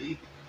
big